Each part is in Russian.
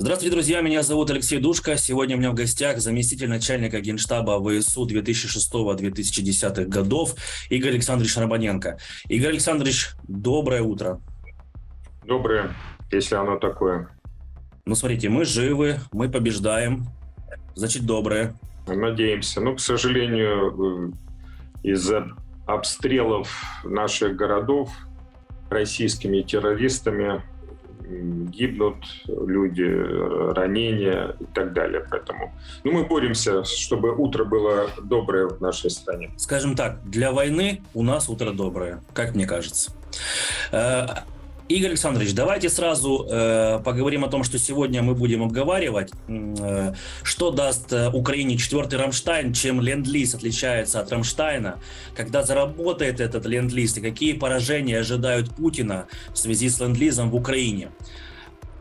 Здравствуйте, друзья. Меня зовут Алексей Душка. Сегодня у меня в гостях заместитель начальника Генштаба ВСУ 2006-2010 годов Игорь Александрович Рабаненко. Игорь Александрович, доброе утро. Доброе, если оно такое. Ну, смотрите, мы живы, мы побеждаем. Значит, доброе. Надеемся. Но, к сожалению, э, из-за обстрелов наших городов российскими террористами гибнут люди, ранения и так далее. Поэтому ну, мы боремся, чтобы утро было доброе в нашей стране. Скажем так, для войны у нас утро доброе, как мне кажется. Игорь Александрович, давайте сразу э, поговорим о том, что сегодня мы будем обговаривать. Э, что даст э, Украине четвертый Рамштайн, чем Ленд-Лиз отличается от Рамштайна, когда заработает этот Ленд-Лиз и какие поражения ожидают Путина в связи с Ленд-Лизом в Украине.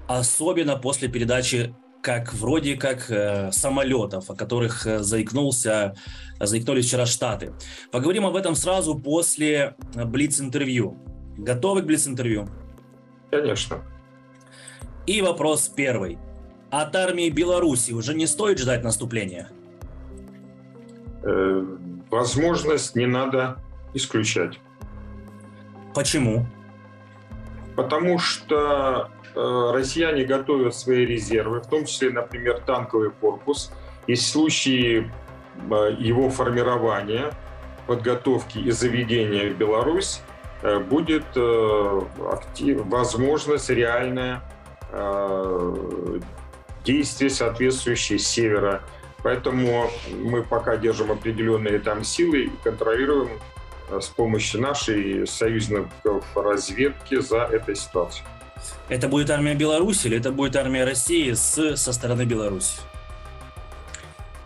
Особенно после передачи как вроде как э, самолетов, о которых э, заикнулся, заикнулись вчера Штаты. Поговорим об этом сразу после э, Блиц-интервью. Готовы к Блиц-интервью? Конечно. И вопрос первый. От армии Беларуси уже не стоит ждать наступления? Э, возможность не надо исключать. Почему? Потому что э, россияне готовят свои резервы, в том числе, например, танковый корпус. И в случае э, его формирования, подготовки и заведения в Беларусь, будет э, актив, возможность реальное э, действие, соответствующее севера. Поэтому мы пока держим определенные там силы и контролируем с помощью нашей союзников разведки за этой ситуацией. Это будет армия Беларуси или это будет армия России с, со стороны Беларуси?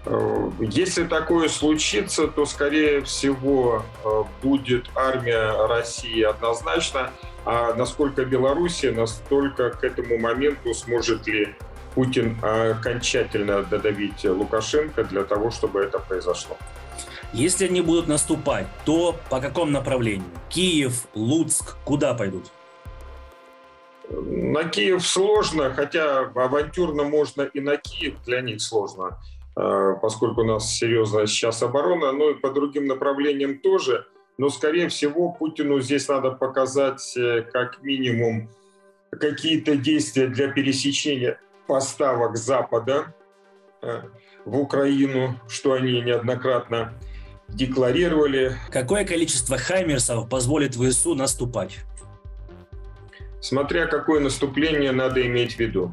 Э, если такое случится, то, скорее всего, э, будет армия России однозначно. А насколько Белоруссия, настолько к этому моменту сможет ли Путин окончательно додавить Лукашенко для того, чтобы это произошло. Если они будут наступать, то по какому направлению? Киев, Луцк, куда пойдут? На Киев сложно, хотя авантюрно можно и на Киев, для них сложно. Э, поскольку у нас серьезная сейчас оборона, но и по другим направлениям тоже. Но, скорее всего, Путину здесь надо показать э, как минимум какие-то действия для пересечения поставок Запада э, в Украину, что они неоднократно декларировали. Какое количество хаймерсов позволит ВСУ наступать? Смотря какое наступление надо иметь в виду.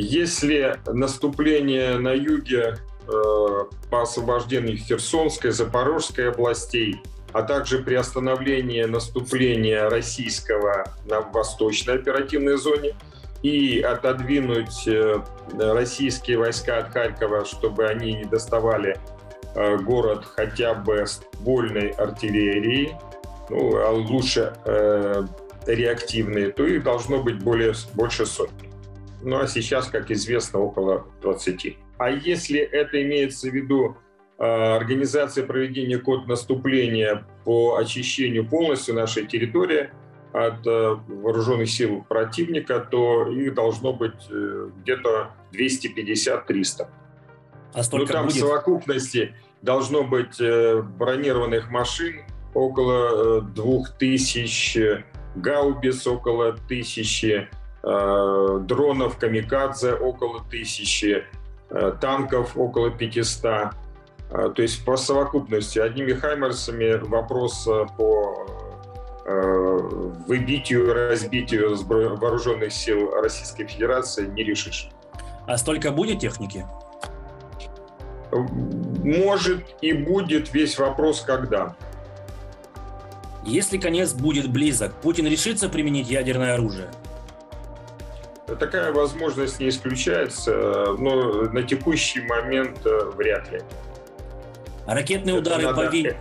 Если наступление на юге э, по освобождению Херсонской, Запорожской областей, а также приостановление наступления российского на восточной оперативной зоне и отодвинуть э, российские войска от Харькова, чтобы они не доставали э, город хотя бы ствольной артиллерии, ну, а лучше э, реактивные, то их должно быть более, больше сотни ну а сейчас, как известно, около 20. А если это имеется в виду э, организация проведения контрнаступления по очищению полностью нашей территории от э, вооруженных сил противника, то их должно быть э, где-то 250-300. А ну, там будет? в совокупности должно быть бронированных машин около 2000, гаубиц около 1000, Э, дронов «Камикадзе» около тысячи, э, танков около 500. Э, то есть по совокупности одними «Хаймерсами» вопрос по выбитию, разбитию вооруженных сил Российской Федерации не решишь. А столько будет техники? Может и будет весь вопрос, когда. Если конец будет близок, Путин решится применить ядерное оружие? Такая возможность не исключается, но на текущий момент э, вряд ли. Ракетные это удары надо, по Ви...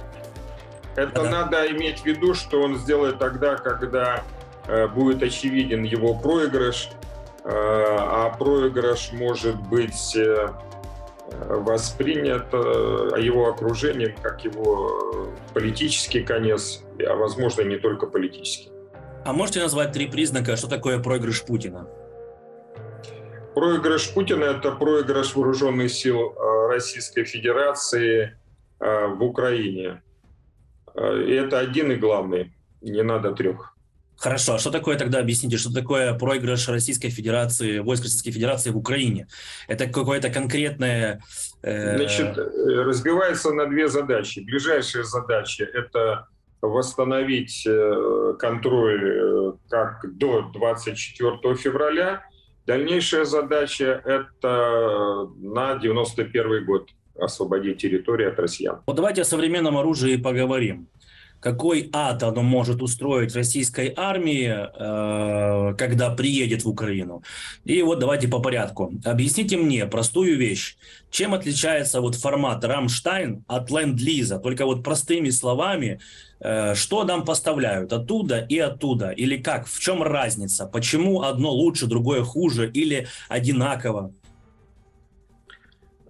Это да. надо иметь в виду, что он сделает тогда, когда э, будет очевиден его проигрыш, э, а проигрыш может быть э, воспринят э, его окружением как его политический конец, а возможно не только политический. А можете назвать три признака, что такое проигрыш Путина? Проигрыш Путина – это проигрыш вооруженных сил Российской Федерации в Украине. И это один и главный, не надо трех. Хорошо, а что такое тогда, объясните, что такое проигрыш Российской Федерации, войск Российской Федерации в Украине? Это какое-то конкретное... Э... Значит, э, разбивается на две задачи. Ближайшая задача – это восстановить э, контроль э, как до 24 февраля. Дальнейшая задача – это на 91 год освободить территорию от россиян. Вот давайте о современном оружии поговорим какой ад оно может устроить российской армии, э, когда приедет в Украину. И вот давайте по порядку. Объясните мне простую вещь. Чем отличается вот формат Рамштайн от Ленд-Лиза? Только вот простыми словами, э, что нам поставляют оттуда и оттуда? Или как? В чем разница? Почему одно лучше, другое хуже или одинаково?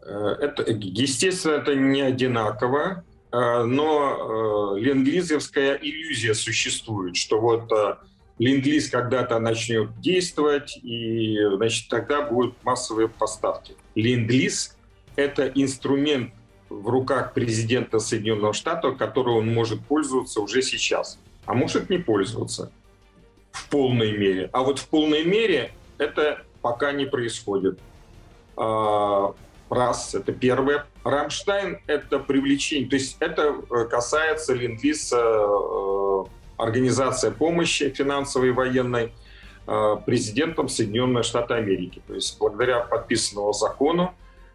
Э, это, естественно, это не одинаково. А, но э, ленд-лизовская иллюзия существует, что вот э, ленд-лиз когда-то начнет действовать, и значит, тогда будут массовые поставки. Ленд-лиз – это инструмент в руках президента Соединенных Штатов, которым он может пользоваться уже сейчас, а может не пользоваться в полной мере. А вот в полной мере это пока не происходит. А, раз, это первое. Рамштайн – это привлечение, то есть это э, касается Ленд-Лиза, э, организация помощи финансовой и военной э, президентом Соединенных Штатов Америки. То есть благодаря подписанному закону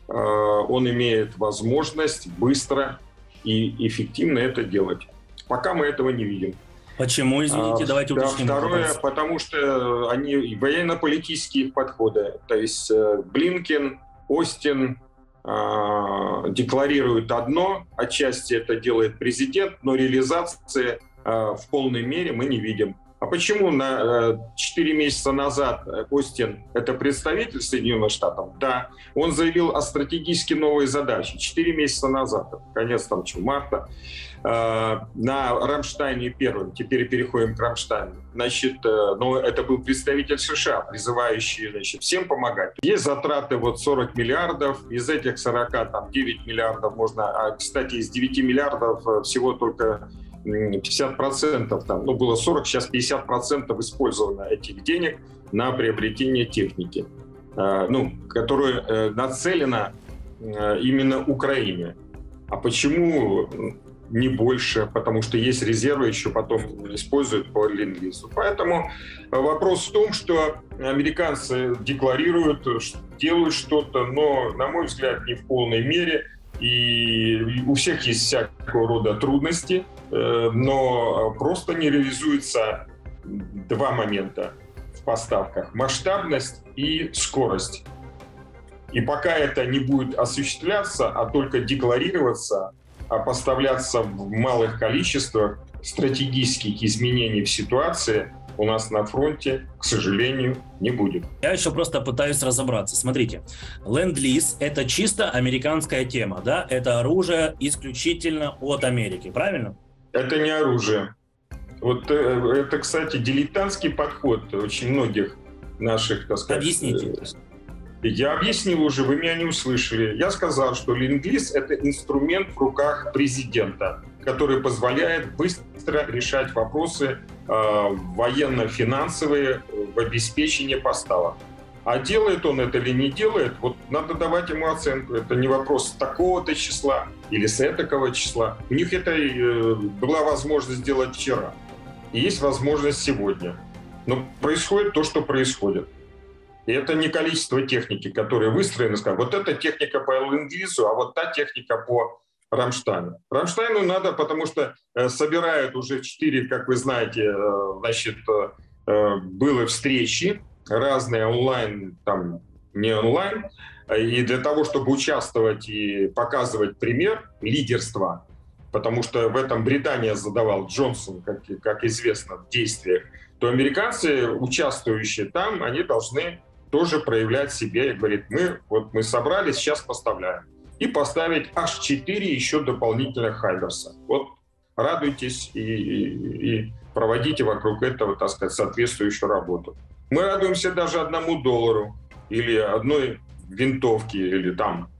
он имеет возможность быстро и эффективно это делать. Пока мы этого не видим. Почему, извините, а, давайте уточним. Второе, потому что они военно-политические подходы. То есть Блинкен, Остин э, декларируют одно, отчасти это делает президент, но реализации э, в полной мере мы не видим. А почему на 4 э, месяца назад Остин – это представитель Соединенных Штатов? Да, он заявил о стратегически новой задаче. 4 месяца назад, конец там, марта, э, на Рамштайне первым, теперь переходим к Рамштайну. Значит, э, ну, это был представитель США, призывающий значит, всем помогать. Есть затраты вот 40 миллиардов, из этих 40 там 9 миллиардов можно, а, кстати, из 9 миллиардов всего только 50%, там, ну, было 40, сейчас 50% использовано этих денег на приобретение техники, э, ну, которая э, нацелена э, именно Украине. А почему не больше? Потому что есть резервы, еще потом используют по ленд Поэтому вопрос в том, что американцы декларируют, делают что-то, но, на мой взгляд, не в полной мере. И у всех есть всякого рода трудности – но просто не реализуется два момента в поставках. Масштабность и скорость. И пока это не будет осуществляться, а только декларироваться, а поставляться в малых количествах стратегических изменений в ситуации – у нас на фронте, к сожалению, не будет. Я еще просто пытаюсь разобраться. Смотрите, ленд-лиз – это чисто американская тема, да? Это оружие исключительно от Америки, правильно? Это не оружие. Вот э, это, кстати, дилетантский подход очень многих наших, так сказать... Объясните. Э, я объяснил уже, вы меня не услышали. Я сказал, что ленд-лиз – это инструмент в руках президента, который позволяет быстро решать вопросы э, военно-финансовые в обеспечении поставок. А делает он это или не делает, вот надо давать ему оценку. Это не вопрос такого-то числа или с этакого числа. У них это э, была возможность сделать вчера. И есть возможность сегодня. Но происходит то, что происходит. И это не количество техники, которая выстроена, скажем, вот эта техника по ленд а вот та техника по Рамштайну. Рамштайну надо, потому что э, собирают уже четыре, как вы знаете, э, значит, было встречи разные онлайн, там не онлайн, и для того, чтобы участвовать и показывать пример лидерства, потому что в этом Британия задавал Джонсон, как, как известно, в действиях, то американцы, участвующие там, они должны тоже проявлять себя и говорить, мы вот мы собрались, сейчас поставляем. И поставить аж 4 еще дополнительных Хайверса. Вот радуйтесь и, и, и проводите вокруг этого, так сказать, соответствующую работу. Мы радуемся даже одному доллару. или одной винтовки, или там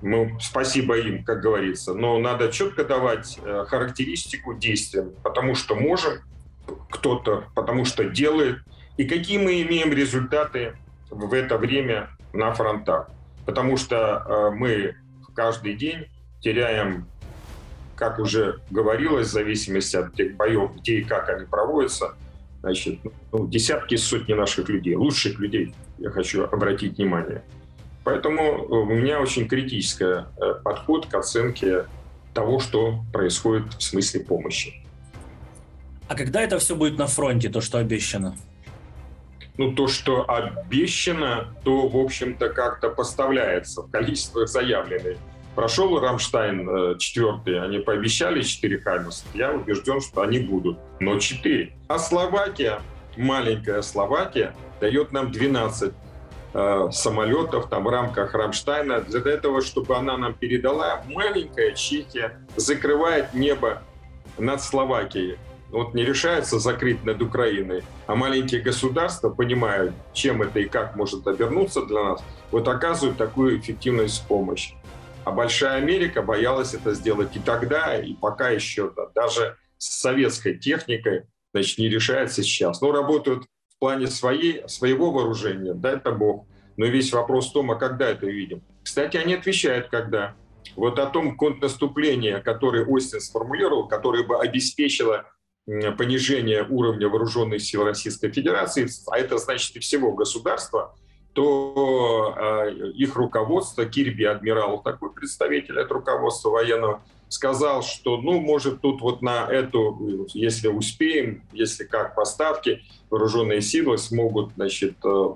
ну, спасибо им, как говорится, но надо четко давать э, характеристику действиям, потому что можем кто-то, потому что делает, и какие мы имеем результаты в это время на фронтах. Потому что э, мы каждый день теряем, как уже говорилось, в зависимости от тех боев, где и как они проводятся, значит, ну, десятки, сотни наших людей, лучших людей, я хочу обратить внимание. Поэтому у меня очень критический э, подход к оценке того, что происходит в смысле помощи. А когда это все будет на фронте, то, что обещано? Ну, то, что обещано, то, в общем-то, как-то поставляется в количествах заявленных. Прошел Рамштайн 4, э, они пообещали 4 Хаймерса. Я убежден, что они будут, но 4. А Словакия, маленькая Словакия, дает нам 12 э, самолетов там, в рамках Рамштайна. Для этого, чтобы она нам передала, маленькая Чехия закрывает небо над Словакией. Вот не решается закрыть над Украиной, а маленькие государства, понимают, чем это и как может обернуться для нас, вот оказывают такую эффективность помощи. А Большая Америка боялась это сделать и тогда, и пока еще да, даже с советской техникой значит, не решается сейчас. Но работают в плане своей, своего вооружения, да, это Бог. Но весь вопрос в том, а когда это видим. Кстати, они отвечают, когда. Вот о том контрнаступлении, которое Остин сформулировал, которое бы обеспечило понижение уровня вооруженных сил Российской Федерации, а это значит и всего государства, то э, их руководство, Кирби адмирал, такой представитель от руководства военного, сказал, что, ну, может, тут вот на эту, если успеем, если как поставки, вооруженные силы смогут, значит, э,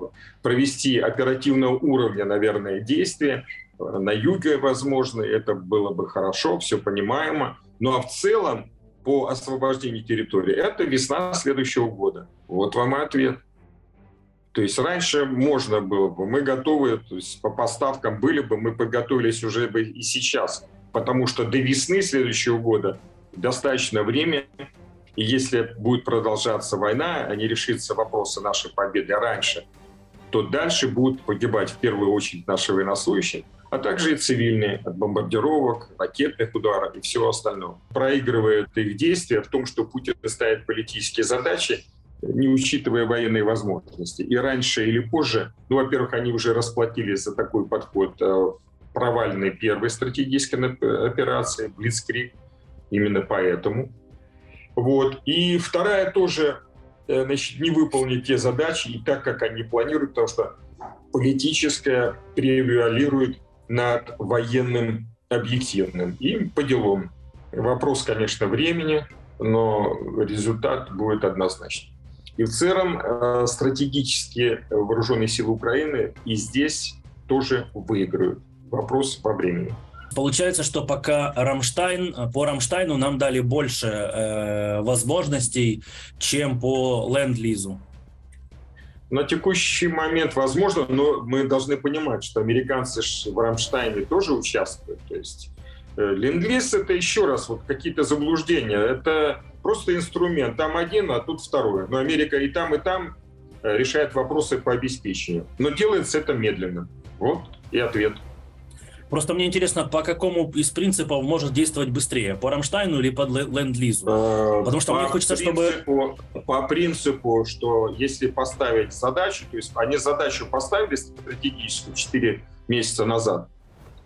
провести оперативного уровня, наверное, действия. На юге, возможно, это было бы хорошо, все понимаемо. Ну, а в целом, по освобождению территории, это весна следующего года. Вот вам и ответ. То есть раньше можно было бы, мы готовы, то есть по поставкам были бы, мы подготовились уже бы и сейчас, потому что до весны следующего года достаточно время, и если будет продолжаться война, а не решится вопросы нашей победы раньше, то дальше будут погибать в первую очередь наши военнослужащие, а также и цивильные от бомбардировок, ракетных ударов и всего остального. Проигрывает их действия в том, что Путин ставит политические задачи, не учитывая военные возможности. И раньше или позже, ну, во-первых, они уже расплатились за такой подход э, провальной первой стратегической операции «Блицкрик», именно поэтому. Вот. И вторая тоже, э, значит, не выполнить те задачи и так, как они планируют, потому что политическое превуалирует над военным объективным. И по делам. Вопрос, конечно, времени, но результат будет однозначный. И в целом э, стратегические вооруженные силы Украины и здесь тоже выиграют. Вопрос по времени. Получается, что пока Рамштайн, по Рамштайну нам дали больше э, возможностей, чем по ленд-лизу. На текущий момент возможно, но мы должны понимать, что американцы в Рамштайне тоже участвуют. То есть э, ленд-лиз это еще раз вот какие-то заблуждения. Это просто инструмент. Там один, а тут второй. Но Америка и там, и там э, решает вопросы по обеспечению. Но делается это медленно. Вот и ответ. Просто мне интересно, по какому из принципов может действовать быстрее? По Рамштайну или под ленд-лизу? Э, Потому что по мне хочется, принципу, чтобы... По принципу, что если поставить задачу, то есть они задачу поставили стратегическую 4 месяца назад,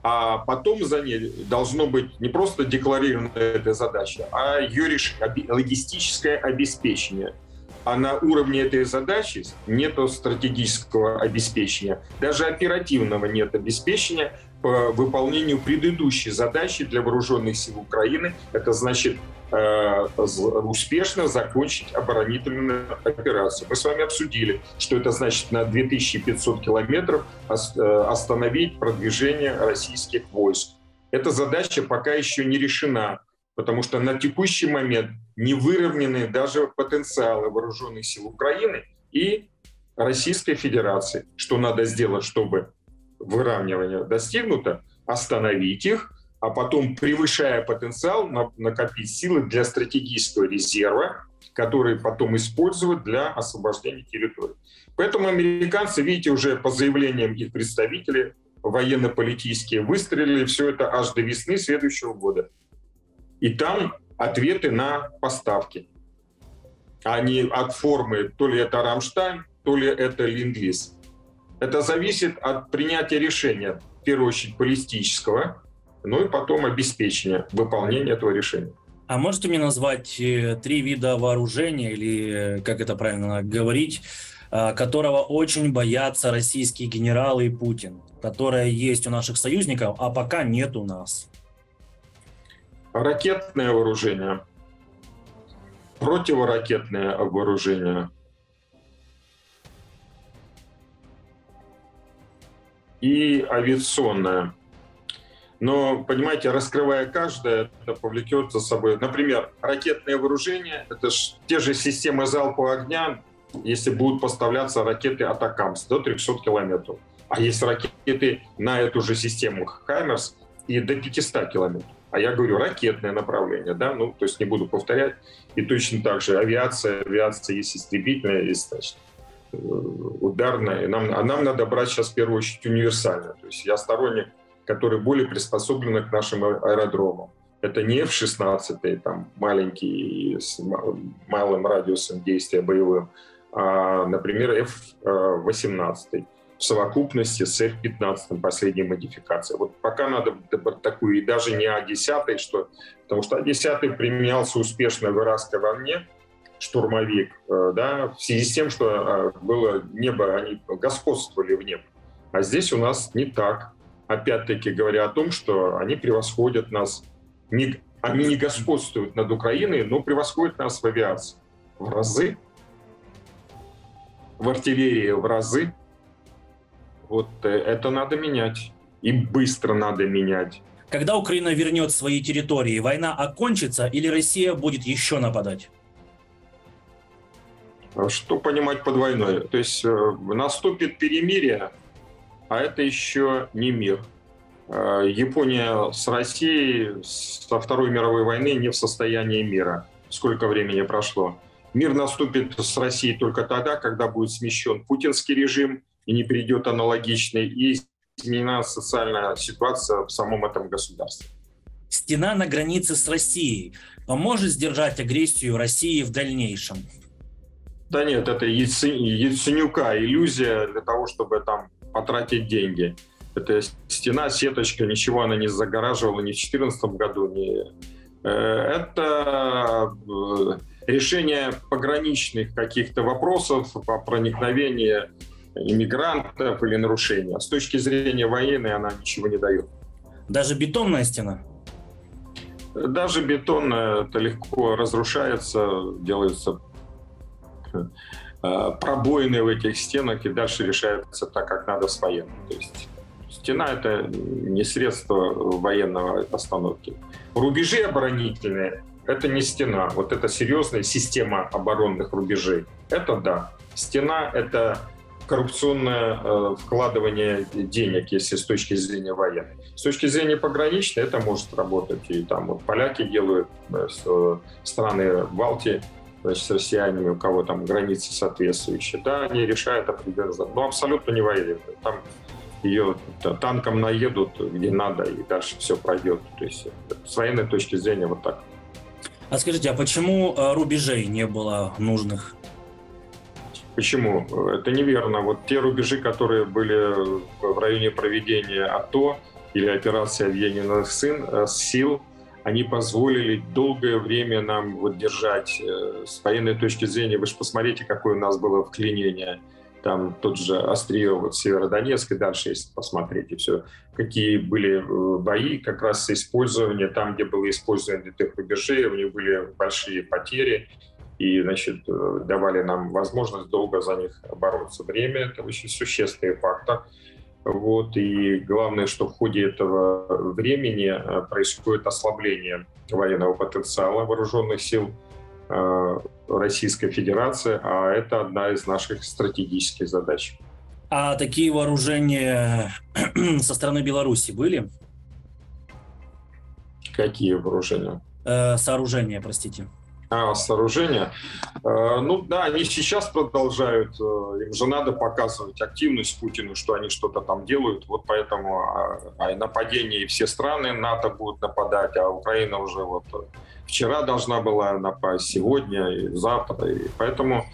а потом за ней должно быть не просто декларирована эта задача, а ее реш... логистическое обеспечение. А на уровне этой задачи нет стратегического обеспечения, даже оперативного нет обеспечения по выполнению предыдущей задачи для вооруженных сил Украины. Это значит Э, успешно закончить оборонительную операцию. Мы с вами обсудили, что это значит на 2500 километров э, остановить продвижение российских войск. Эта задача пока еще не решена, потому что на текущий момент не выровнены даже потенциалы вооруженных сил Украины и Российской Федерации. Что надо сделать, чтобы выравнивание достигнуто? Остановить их, а потом, превышая потенциал, накопить силы для стратегического резерва, который потом используют для освобождения территории. Поэтому американцы, видите, уже по заявлениям их представителей, военно-политические, выстрелили все это аж до весны следующего года. И там ответы на поставки. Они от формы, то ли это Рамштайн, то ли это Ленд-Лиз. Это зависит от принятия решения, в первую очередь, политического, ну и потом обеспечения выполнения этого решения. А можете мне назвать э, три вида вооружения, или э, как это правильно говорить, э, которого очень боятся российские генералы и Путин, которое есть у наших союзников, а пока нет у нас? Ракетное вооружение, противоракетное вооружение и авиационное. Но, понимаете, раскрывая каждое, это повлекет за собой. Например, ракетное вооружение — это ж те же системы залпового огня, если будут поставляться ракеты «Атакамс» до 300 километров. А есть ракеты на эту же систему «Хаймерс» и до 500 километров. А я говорю ракетное направление, да, ну, то есть не буду повторять. И точно так же авиация, авиация есть истребительная, есть, значит, ударная. Нам, а нам надо брать сейчас в первую очередь универсальное. То есть я сторонник которые более приспособлены к нашим аэродромам. Это не F-16, там, маленький, с малым радиусом действия боевым, а, например, F-18 в совокупности с F-15 последней модификации. Вот пока надо такую, и даже не А-10, что, потому что А-10 применялся успешно в Иракской войне, штурмовик, э, да, в связи с тем, что э, было небо, они господствовали в небе. А здесь у нас не так опять-таки говоря о том, что они превосходят нас, не, они не господствуют над Украиной, но превосходят нас в авиации в разы, в артиллерии в разы. Вот э, это надо менять. И быстро надо менять. Когда Украина вернет свои территории, война окончится или Россия будет еще нападать? А что понимать под войной? То есть э, наступит перемирие, а это еще не мир. Э, Япония с Россией со Второй мировой войны не в состоянии мира. Сколько времени прошло? Мир наступит с Россией только тогда, когда будет смещен путинский режим и не придет аналогичный, и изменена социальная ситуация в самом этом государстве. Стена на границе с Россией поможет сдержать агрессию России в дальнейшем? Да нет, это Яценюка иллюзия для того, чтобы там потратить деньги. Это стена, сеточка, ничего она не загораживала ни в 2014 году, ни... Э, это э, решение пограничных каких-то вопросов по проникновению иммигрантов или нарушения. С точки зрения военной она ничего не дает. Даже бетонная стена? Даже бетонная это легко разрушается, делается пробоины в этих стенах, и дальше решается так, как надо с военным. То есть стена — это не средство военного остановки. Рубежи оборонительные — это не стена. Вот это серьезная система оборонных рубежей. Это да. Стена — это коррупционное э, вкладывание денег, если с точки зрения военной. С точки зрения пограничной это может работать. И там вот поляки делают, э, страны Балтии — значит, с россиянами, у кого там границы соответствующие, да, они решают определенно. Но ну, абсолютно не военные. Там ее танком наедут где надо, и дальше все пройдет. То есть с военной точки зрения вот так. А скажите, а почему э, рубежей не было нужных? Почему? Это неверно. Вот те рубежи, которые были в районе проведения АТО или операции «Объединенных сын», сил, они позволили долгое время нам вот держать э, с военной точки зрения. Вы же посмотрите, какое у нас было вклинение. Там тот же Острие, вот Северодонецк и дальше, если посмотреть, и все. Какие были э, бои как раз с использованием, там, где было использование этих рубежей, у них были большие потери, и, значит, э, давали нам возможность долго за них бороться. Время — это очень существенный фактор. Вот, и главное, что в ходе этого времени э, происходит ослабление военного потенциала вооруженных сил э, Российской Федерации, а это одна из наших стратегических задач. А такие вооружения со стороны Беларуси были? Какие вооружения? Э, сооружения, простите. А, сооружения. Э, ну да, они сейчас продолжают. Э, им же надо показывать активность Путину, что они что-то там делают. Вот поэтому а, а нападение все страны НАТО будут нападать, а Украина уже вот вчера должна была напасть, сегодня и завтра. И поэтому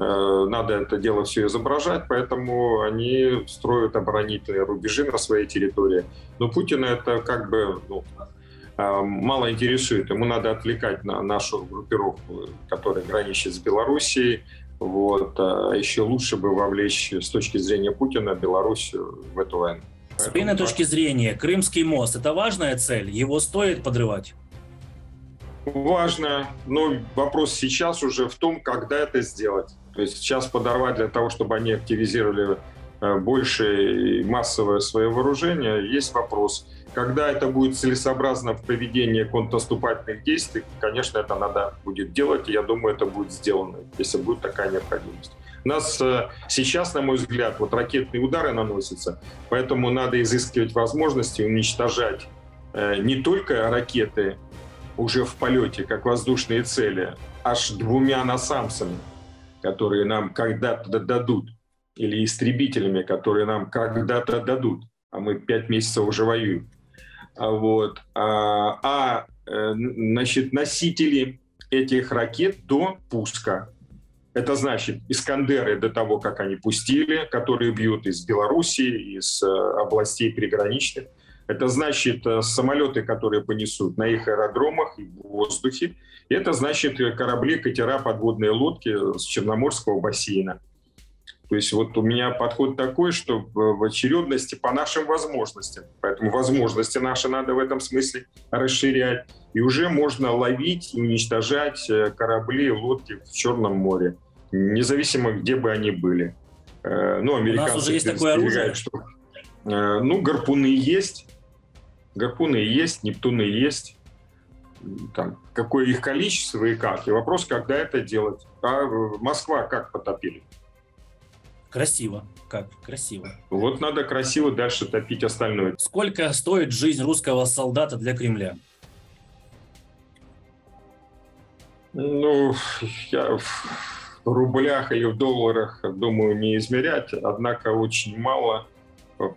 э, надо это дело все изображать, поэтому они строят оборонительные рубежи на своей территории. Но Путина это как бы ну, мало интересует. Ему надо отвлекать на нашу группировку, которая граничит с Белоруссией. Вот. А еще лучше бы вовлечь с точки зрения Путина Белоруссию в эту войну. С военной точки зрения, Крымский мост – это важная цель? Его стоит подрывать? Важно, но вопрос сейчас уже в том, когда это сделать. То есть сейчас подорвать для того, чтобы они активизировали э, больше массовое свое вооружение, есть вопрос. Когда это будет целесообразно в проведении контрнаступательных действий, конечно, это надо будет делать, и я думаю, это будет сделано, если будет такая необходимость. У нас э, сейчас, на мой взгляд, вот ракетные удары наносятся, поэтому надо изыскивать возможности уничтожать э, не только ракеты уже в полете, как воздушные цели, аж двумя насамсами, которые нам когда-то дадут, или истребителями, которые нам когда-то дадут, а мы пять месяцев уже воюем. А вот. А, а э, значит, носители этих ракет до пуска. Это значит Искандеры до того, как они пустили, которые бьют из Белоруссии, из э, областей приграничных. Это значит э, самолеты, которые понесут на их аэродромах и в воздухе. Это значит корабли, катера, подводные лодки с Черноморского бассейна. То есть вот у меня подход такой, что в очередности по нашим возможностям. Поэтому возможности наши надо в этом смысле расширять. И уже можно ловить и уничтожать э, корабли и лодки в Черном море, независимо где бы они были. Э, ну, американцы У нас уже есть такое оружие? Что, э, ну, гарпуны есть, гарпуны есть, нептуны есть. Там, какое их количество и как. И вопрос, когда это делать. А Москва как потопили? Красиво. Как? Красиво. Вот надо красиво дальше топить остальное. Сколько стоит жизнь русского солдата для Кремля? Ну, я в рублях или в долларах, думаю, не измерять, однако очень мало,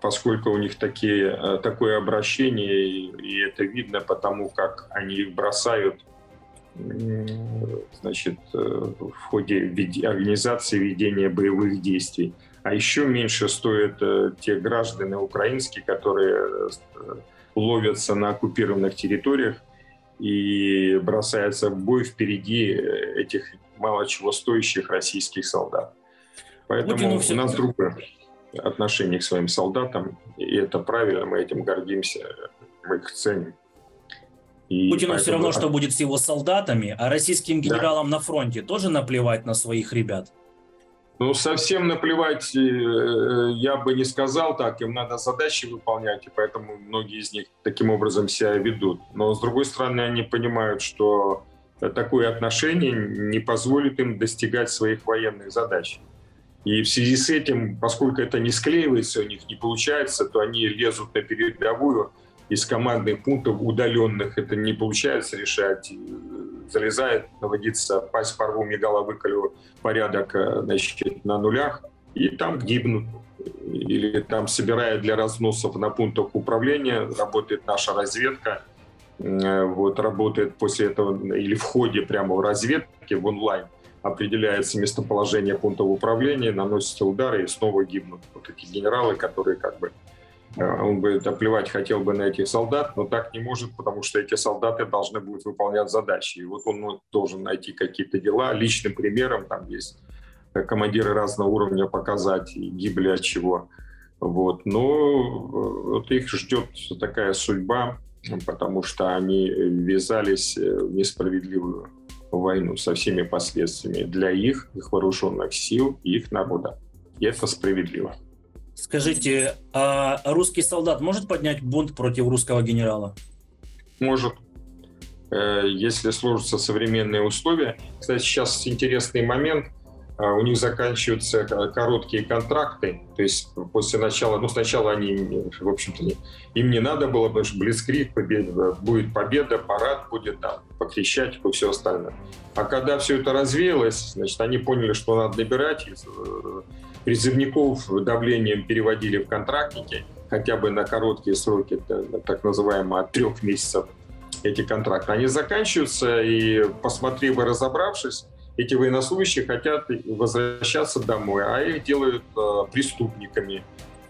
поскольку у них такие, э, такое обращение, и это видно потому, как они их бросают значит, э, в ходе организации ведения боевых действий. А еще меньше стоят э, те граждане украинские, которые э, ловятся на оккупированных территориях и бросаются в бой впереди этих мало чего стоящих российских солдат. Поэтому у нас другое отношение к своим солдатам, и это правильно, мы этим гордимся, мы их ценим. И Путину поэтому... все равно, что будет с его солдатами, а российским генералам да. на фронте тоже наплевать на своих ребят? Ну, совсем наплевать э, э, я бы не сказал так. Им надо задачи выполнять, и поэтому многие из них таким образом себя ведут. Но, с другой стороны, они понимают, что такое отношение не позволит им достигать своих военных задач. И в связи с этим, поскольку это не склеивается, у них не получается, то они лезут на передовую, из командных пунктов удаленных это не получается решать. Залезает, наводится пасть по рву, мигала, выколю порядок э, значит, на нулях, и там гибнут. Или там собирая для разносов на пунктах управления, работает наша разведка, э, вот работает после этого или в ходе прямо в разведке, в онлайн, определяется местоположение пунктов управления, наносятся удары и снова гибнут вот эти генералы, которые как бы Э, он бы наплевать хотел бы на этих солдат, но так не может, потому что эти солдаты должны будут выполнять задачи. И вот он должен найти какие-то дела. Личным примером там есть э, командиры разного уровня показать, гибли от чего. Вот. Но э, вот их ждет такая судьба, потому что они ввязались в несправедливую войну со всеми последствиями для их, их вооруженных сил и их народа. И это справедливо. Скажите, а русский солдат может поднять бунт против русского генерала? Может. Э, если сложатся современные условия. Кстати, сейчас интересный момент. а, у них заканчиваются короткие контракты, то есть после начала, ну сначала они, в общем-то, им не надо было, потому что Блицкрик, будет победа, парад будет там, по Крещатику, все остальное. А когда все это развеялось, значит, они поняли, что надо набирать, э, призывников давлением переводили в контрактники, хотя бы на короткие сроки, так называемые от трех месяцев эти контракты. Они заканчиваются, и посмотрев и разобравшись, эти военнослужащие хотят возвращаться домой, а их делают э, преступниками,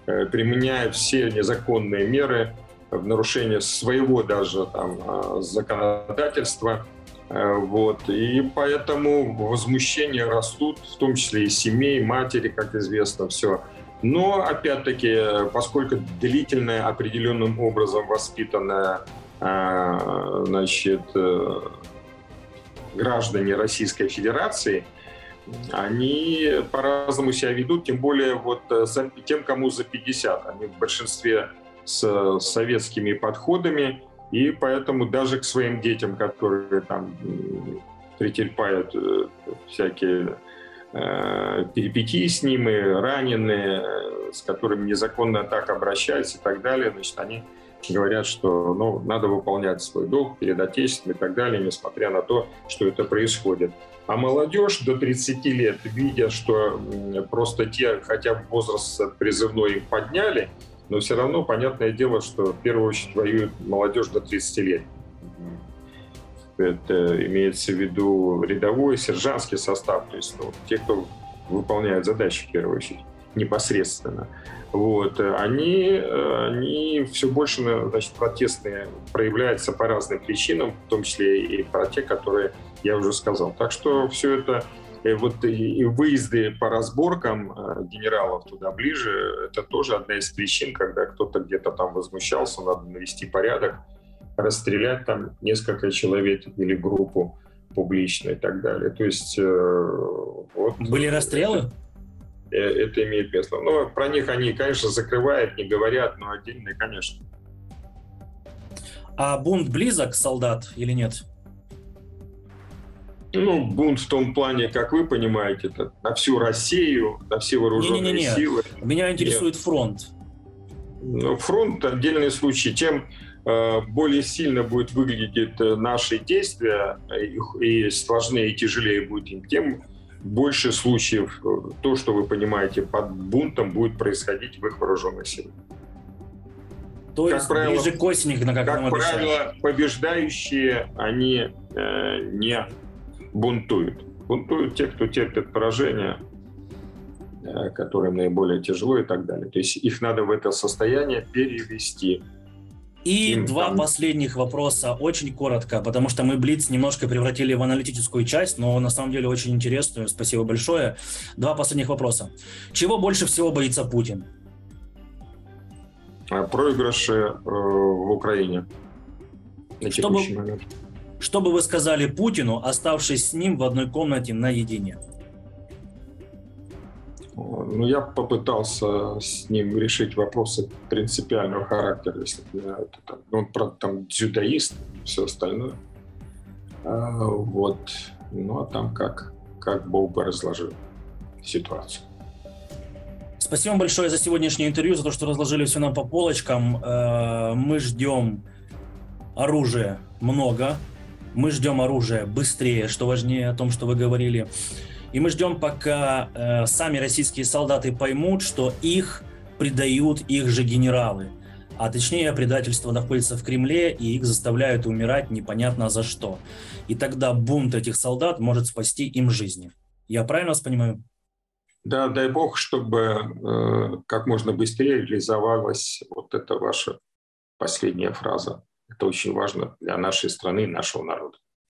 э, применяя все незаконные меры в нарушение своего даже там, э, законодательства. Э, вот. И поэтому возмущения растут, в том числе и семей, матери, как известно, все. Но, опять-таки, поскольку длительная, определенным образом воспитанная э, значит, э, граждане Российской Федерации, они по-разному себя ведут, тем более вот тем, кому за 50. Они в большинстве с советскими подходами, и поэтому даже к своим детям, которые там претерпают э, всякие э, перипетии с ними, раненые, с которыми незаконно так обращаются и так далее, значит, они говорят, что ну, надо выполнять свой долг перед Отечеством и так далее, несмотря на то, что это происходит. А молодежь до 30 лет, видя, что просто те хотя бы возраст призывной их подняли, но все равно понятное дело, что в первую очередь воюет молодежь до 30 лет. Это имеется в виду рядовой, сержантский состав, то есть ну, те, кто выполняет задачи в первую очередь непосредственно вот, они, они все больше значит, протестные проявляются по разным причинам, в том числе и про те, которые я уже сказал. Так что все это вот и выезды по разборкам э, генералов туда ближе, это тоже одна из причин, когда кто-то где-то там возмущался, надо навести порядок, расстрелять там несколько человек или группу публично и так далее. То есть э, вот... Были расстрелы? Э, это имеет место. Но про них они, конечно, закрывают, не говорят, но отдельные, конечно. А бунт близок, солдат, или нет? Ну, бунт в том плане, как вы понимаете, это на всю Россию, на все вооруженные не, не, не, силы. Меня интересует Нет. фронт. Ну, фронт – отдельный случай. Чем э, более сильно будет выглядеть наши действия, и, и сложнее и тяжелее будет им, тем больше случаев, э, то, что вы понимаете, под бунтом будет происходить в их вооруженных силах. То как есть правило, ближе к осени, на как, как правило, побеждающие, они э, не бунтуют. Бунтуют те, кто терпит поражение, э, которым наиболее тяжело и так далее. То есть их надо в это состояние перевести. И Им два там... последних вопроса, очень коротко, потому что мы Блиц немножко превратили в аналитическую часть, но на самом деле очень интересную. Спасибо большое. Два последних вопроса. Чего больше всего боится Путин? А проигрыши э, в Украине на Чтобы... момент. Что бы вы сказали Путину, оставшись с ним в одной комнате наедине? Ну, я попытался с ним решить вопросы принципиального характера, если это, там, ну, он, правда, там дзюдоист, все остальное. А, вот. Ну, а там как, как Бог бы разложил ситуацию. Спасибо вам большое за сегодняшнее интервью, за то, что разложили все нам по полочкам. Э, мы ждем оружия много, мы ждем оружия быстрее, что важнее о том, что вы говорили. И мы ждем, пока э, сами российские солдаты поймут, что их предают их же генералы. А точнее, предательство находится в Кремле, и их заставляют умирать непонятно за что. И тогда бунт этих солдат может спасти им жизни. Я правильно вас понимаю? Да, дай бог, чтобы э, как можно быстрее реализовалась вот эта ваша последняя фраза. Это очень важно для нашей страны и нашего народа.